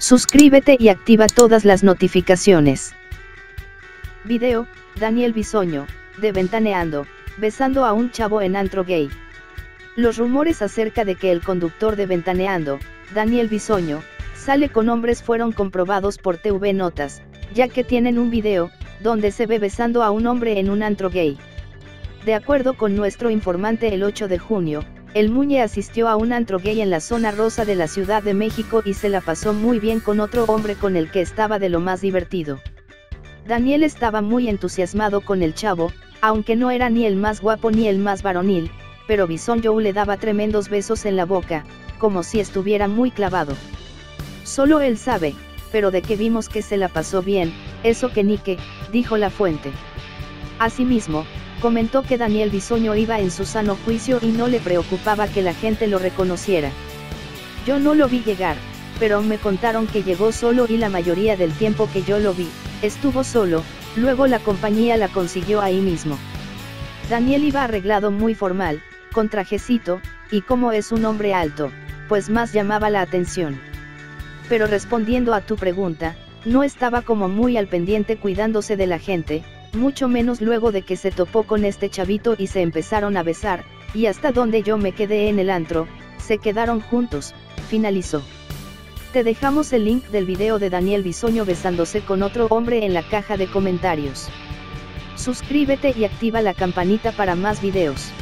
Suscríbete y activa todas las notificaciones. Video, Daniel Bisoño, de Ventaneando, besando a un chavo en antro gay. Los rumores acerca de que el conductor de Ventaneando, Daniel Bisoño, sale con hombres fueron comprobados por TV Notas, ya que tienen un video, donde se ve besando a un hombre en un antro gay. De acuerdo con nuestro informante el 8 de junio, el Muñe asistió a un antro gay en la zona rosa de la Ciudad de México y se la pasó muy bien con otro hombre con el que estaba de lo más divertido. Daniel estaba muy entusiasmado con el chavo, aunque no era ni el más guapo ni el más varonil, pero Bison Joe le daba tremendos besos en la boca, como si estuviera muy clavado. Solo él sabe, pero de que vimos que se la pasó bien, eso que ni que, dijo la fuente. Asimismo, comentó que Daniel Bisoño iba en su sano juicio y no le preocupaba que la gente lo reconociera. Yo no lo vi llegar, pero me contaron que llegó solo y la mayoría del tiempo que yo lo vi, estuvo solo, luego la compañía la consiguió ahí mismo. Daniel iba arreglado muy formal, con trajecito, y como es un hombre alto, pues más llamaba la atención. Pero respondiendo a tu pregunta, no estaba como muy al pendiente cuidándose de la gente, mucho menos luego de que se topó con este chavito y se empezaron a besar, y hasta donde yo me quedé en el antro, se quedaron juntos, finalizó. Te dejamos el link del video de Daniel Bisoño besándose con otro hombre en la caja de comentarios. Suscríbete y activa la campanita para más videos.